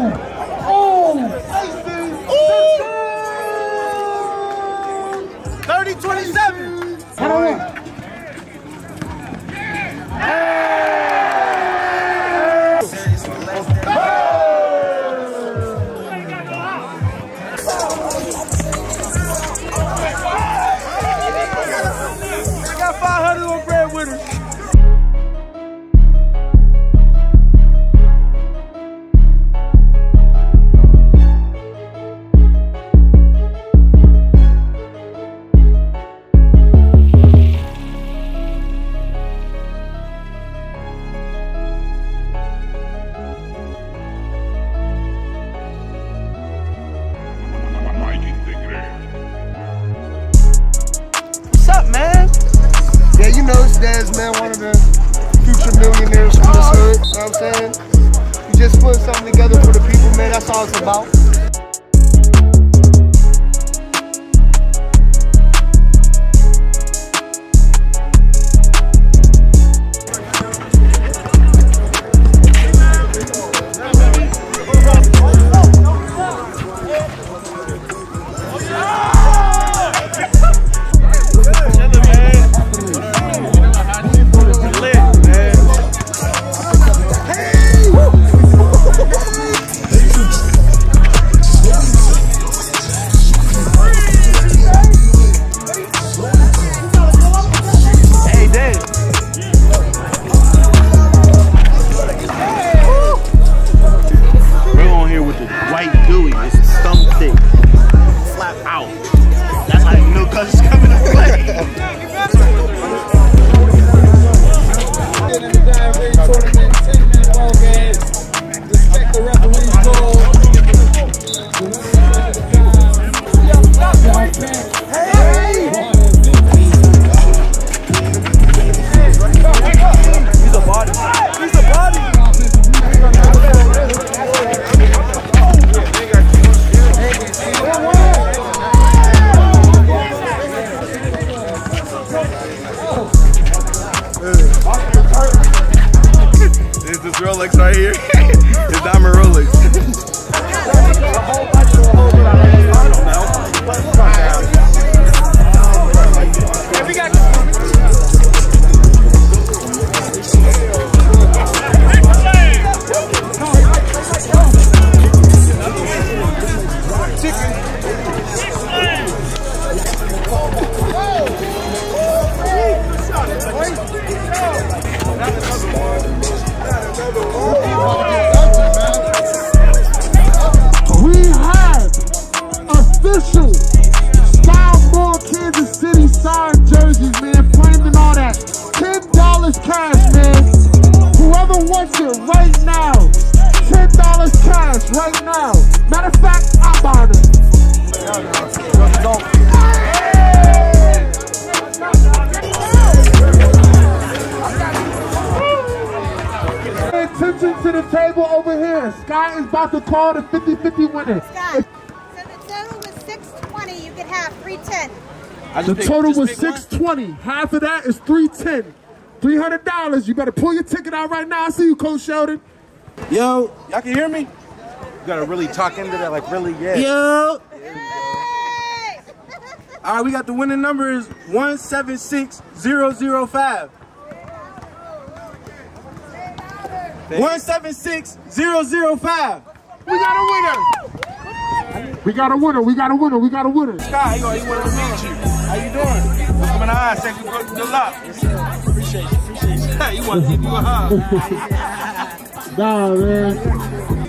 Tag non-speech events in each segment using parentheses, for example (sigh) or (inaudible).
Oh! You know man, one of the future millionaires from this hood. You know what I'm saying? You just put something together for the people, man. That's all it's about. Cuz it's coming to (laughs) Rolex right here. (laughs) it's diamond Rolex. Cash, man. Whoever wants it right now, ten dollars cash right now. Matter of fact, I'm on it. Pay attention to the table over here. Skyy is about to call the 50-50 winner. Scott, so the total was 620, you could have 310. The total was 620. Half of that is 310. $300. You better pull your ticket out right now. I see you, Coach Sheldon. Yo, y'all can hear me? You gotta really talk into that, like really, yeah. Yo. All right, we got the winning number is 176005. 176005. We got a winner. We got a winner. We got a winner. We got a winner. Scott, he, he wanted to meet you. How you doing? Come in the eye, say good, good luck. Appreciate you, appreciate you. he want to give you a hug. Nah, man.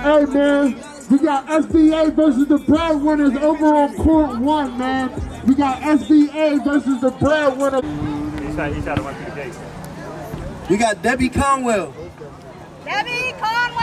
Hey, man. We got SBA versus the breadwinners over on court one, man. We got SBA versus the breadwinner. We got Debbie Conwell. Debbie Conwell!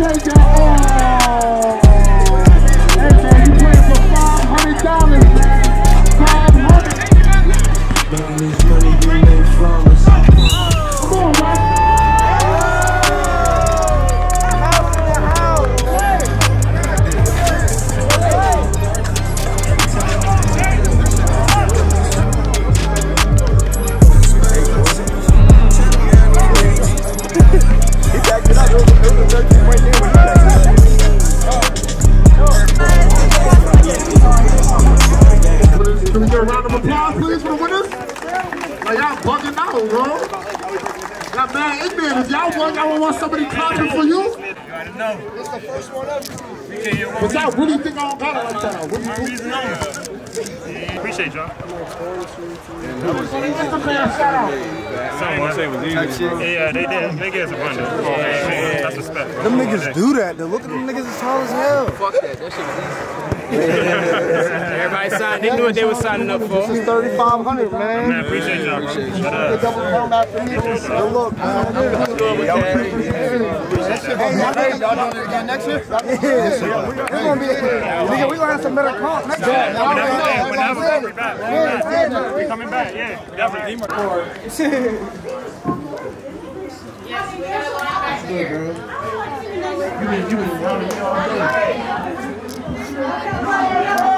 oh. Take But y'all really think I don't got it like that? What do you think? Appreciate y'all. Give the man a shout out. Someone say was easy. Yeah, they did. They gave us a run. Oh, that's respect. Them niggas do that. though. Look at them niggas as tall as hell. Everybody (laughs) signed. They knew what they were signing up for. This is 3500 man. Man, appreciate y'all, bro. Shut The up. double come after me. Good look, man. Hey, hey, y'all doing it again next year? Yeah. It's gonna be, nigga, we gonna have some better comp next year. Whenever, whenever, we back. We back. We coming back, yeah. Definitely. We got